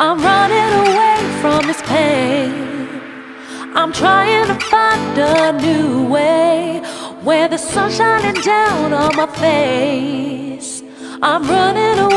I'm running away from this pain. I'm trying to find a new way where the sun's shining down on my face. I'm running away.